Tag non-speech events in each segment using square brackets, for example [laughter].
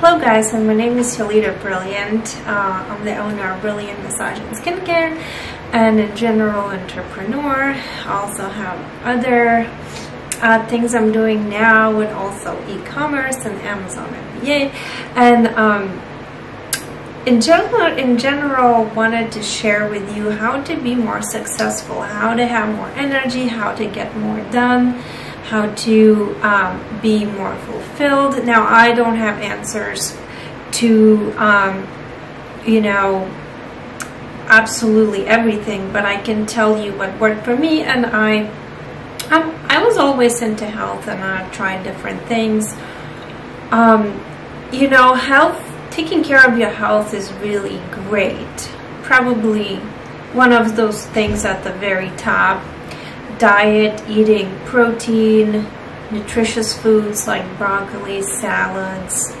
Hello guys, and my name is Jolita Brilliant. Uh, I'm the owner of Brilliant Massage and Skincare and a general entrepreneur. I also have other uh, things I'm doing now with also e-commerce and Amazon FBA. And um, in general, in general, wanted to share with you how to be more successful, how to have more energy, how to get more done how to um, be more fulfilled. Now, I don't have answers to, um, you know, absolutely everything, but I can tell you what worked for me. And I, I'm, I was always into health, and I tried different things. Um, you know, health, taking care of your health is really great. Probably one of those things at the very top diet, eating protein, nutritious foods like broccoli, salads,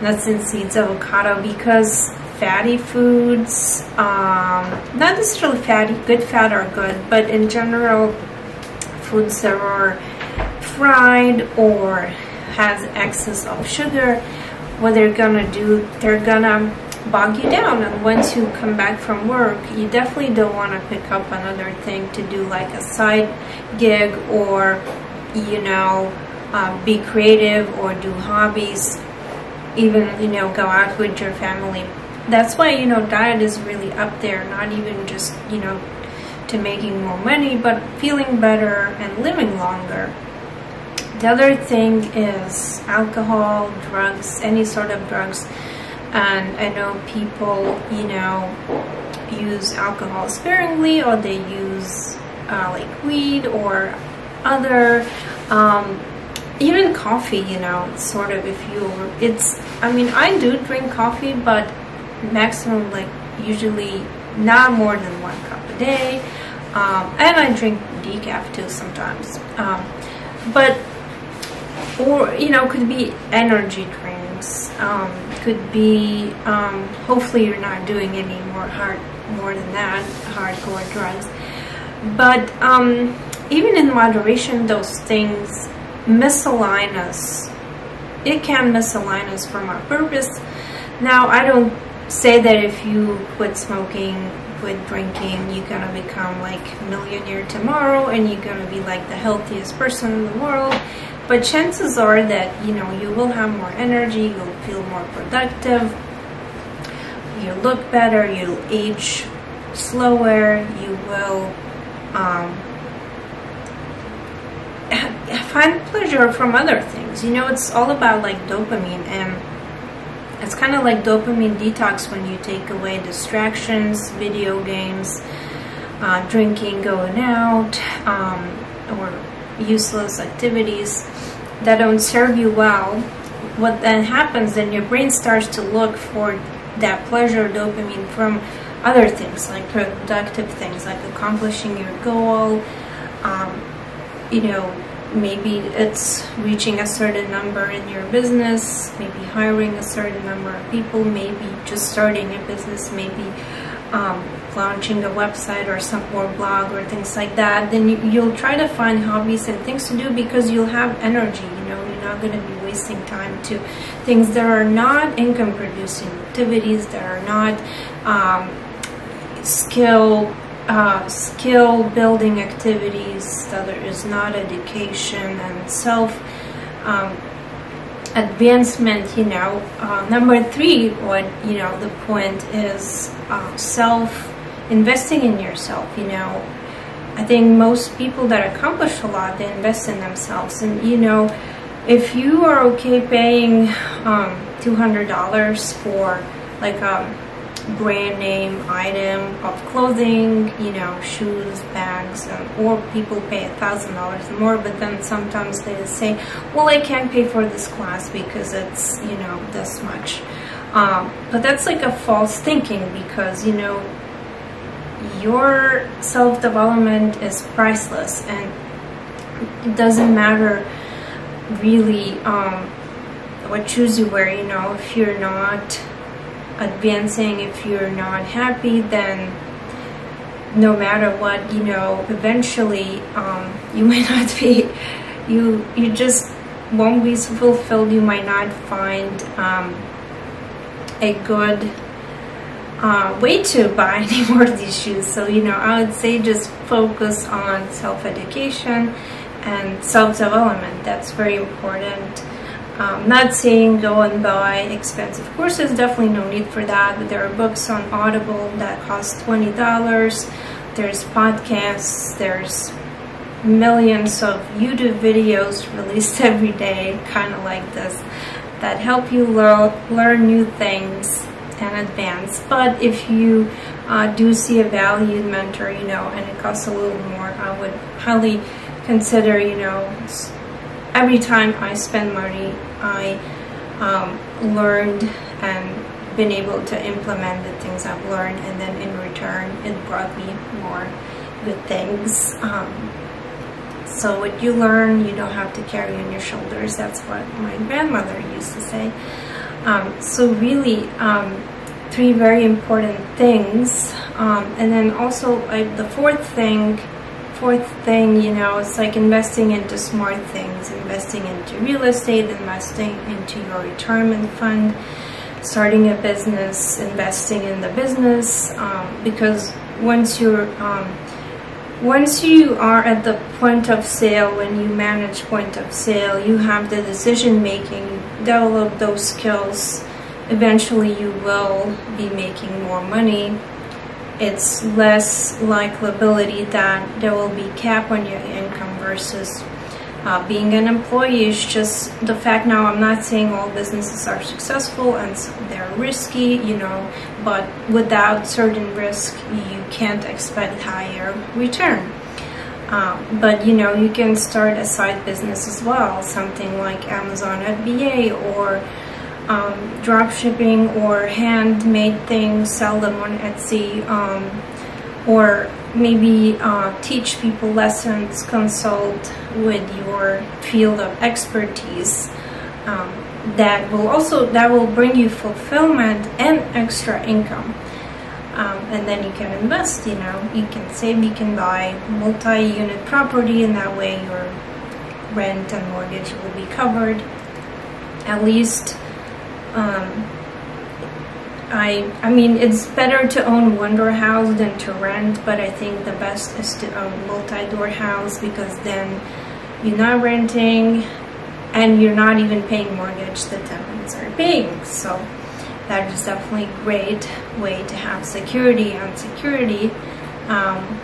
nuts and seeds, avocado, because fatty foods, um, not necessarily fatty, good fat are good, but in general, foods that are fried or has excess of sugar, what they're gonna do, they're gonna bog you down and once you come back from work you definitely don't want to pick up another thing to do like a side gig or you know uh, be creative or do hobbies even you know go out with your family. That's why you know diet is really up there not even just you know to making more money but feeling better and living longer. The other thing is alcohol drugs any sort of drugs and I know people, you know, use alcohol sparingly or they use uh, like weed or other, um, even coffee, you know, sort of if you, it's, I mean, I do drink coffee, but maximum like usually not more than one cup a day. Um, and I drink decaf too sometimes. Um, but, or, you know, could be energy Um, could be um, hopefully you're not doing any more hard more than that hardcore drugs. But um, even in moderation those things misalign us. It can misalign us from our purpose. Now I don't say that if you quit smoking quit drinking you're gonna become like millionaire tomorrow and you're gonna be like the healthiest person in the world but chances are that, you know, you will have more energy, you'll feel more productive, you look better, you'll age slower, you will um, [laughs] find pleasure from other things. You know, it's all about like dopamine and it's kind of like dopamine detox when you take away distractions, video games, uh, drinking, going out, um, or useless activities that don't serve you well, what then happens, then your brain starts to look for that pleasure dopamine from other things, like productive things, like accomplishing your goal, um, you know, maybe it's reaching a certain number in your business, maybe hiring a certain number of people, maybe just starting a business, maybe um, launching a website or some or blog or things like that, then you, you'll try to find hobbies and things to do because you'll have energy. You know, you're not going to be wasting time to things that are not income producing activities that are not um, skill uh, skill building activities that is not education and self um, advancement you know. Uh, number three what you know the point is uh, self investing in yourself you know. I think most people that accomplish a lot they invest in themselves. And you know if you are okay paying um, $200 for like a brand name item of clothing, you know, shoes, bags, um, or people pay a thousand dollars more, but then sometimes they say, well, I can't pay for this class because it's, you know, this much. Um, but that's like a false thinking because, you know, your self-development is priceless and it doesn't matter really um, what shoes you wear, you know, if you're not advancing if you're not happy then no matter what you know eventually um, [laughs] you may not be you you just won't be fulfilled. You might not find um, a good uh, way to [laughs] buy any more of these shoes. So, you know, I would say just focus on self-education and self-development. That's very important. Um, not saying go and buy expensive courses, definitely no need for that, but there are books on Audible that cost $20. There's podcasts, there's millions of YouTube videos [laughs] released every day, kind of like this, that help you learn, learn new things and advance. But if you uh, do see a valued mentor, you know, and it costs a little more, I would highly consider, you know, every time I spend money, I um, learned and been able to implement the things I've learned, and then in return, it brought me more good things. Um, so what you learn, you don't have to carry on your shoulders. That's what my grandmother used to say. Um, so really, um, three very important things. Um, and then also the fourth thing, fourth thing, you know, it's like investing into smart things, investing into real estate, investing into your retirement fund, starting a business, investing in the business, um, because once you're um, once you are at the point of sale, when you manage point of sale, you have the decision making, develop those skills, eventually you will be making more money. It's less likability that there will be cap on your income versus uh, being an employee. Is just the fact now I'm not saying all businesses are successful and they're risky you know but without certain risk you can't expect higher return. Um, but you know you can start a side business as well something like Amazon FBA or um, drop shipping or handmade things sell them on Etsy um, or maybe uh, teach people lessons, consult with your field of expertise. Um, that will also that will bring you fulfillment and extra income. Um, and then you can invest. You know, you can save. You can buy multi-unit property, and that way your rent and mortgage will be covered. At least um, I I mean it's better to own one door house than to rent, but I think the best is to own multi-door house because then you're not renting and you're not even paying mortgage the tenants are paying. So that is definitely a great way to have security and security um,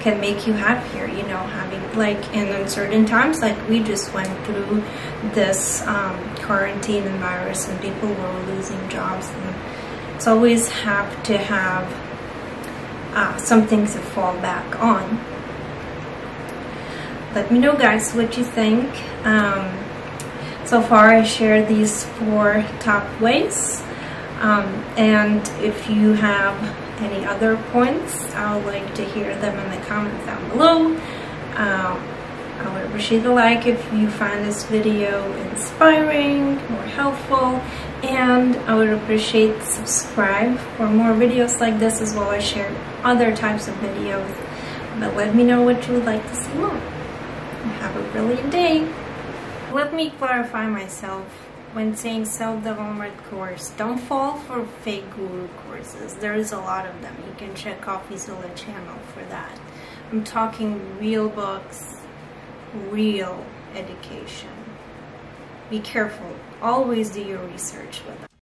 can make you happier, you know, having like in uncertain times like we just went through this um, quarantine and virus and people were losing jobs and it's always have to have uh, something to fall back on. Let me know guys what you think. Um, so far I shared these four top ways um, and if you have any other points? I would like to hear them in the comments down below. Um, I would appreciate a like if you find this video inspiring or helpful and I would appreciate subscribe for more videos like this as well as share other types of videos. But let me know what you would like to see more. Have a brilliant day. Let me clarify myself when saying self-development course don't fall for fake guru courses there is a lot of them you can check CoffeeZilla channel for that I'm talking real books real education. Be careful. Always do your research with them.